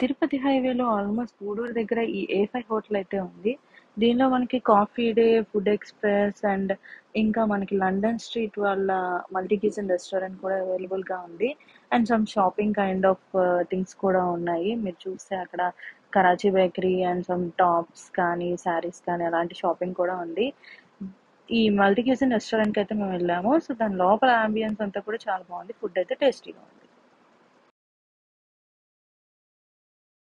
తిరుపతి హైవేలో ఆల్మోస్ట్ గూడూరు దగ్గర ఈ ఏ ఫైవ్ హోటల్ అయితే ఉంది. దీనిలో మనకి coffee day food express and ఇంకా మనకి లండన్ స్ట్రీట్ వాళ్ళ మల్టీ కిచెన్ రెస్టారెంట్ కూడా అవైలబుల్గా ఉంది. And some shopping kind of things కూడా ఉన్నాయి. మీరు చూస్తే అక్కడ Karachi bakery and some tops కానీ శారీస్ కానీ అలాంటి షాపింగ్ కూడా ఉంది. ఈ మల్టీ కిచెన్ రెస్టారెంట్కి అయితే మేము వెళ్ళాము. సో దాని లోపల అంబియన్స్ అంతా కూడా చాలా బాగుంది. ఫుడ్ అయితే టేస్టీగా ఉంది.